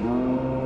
Música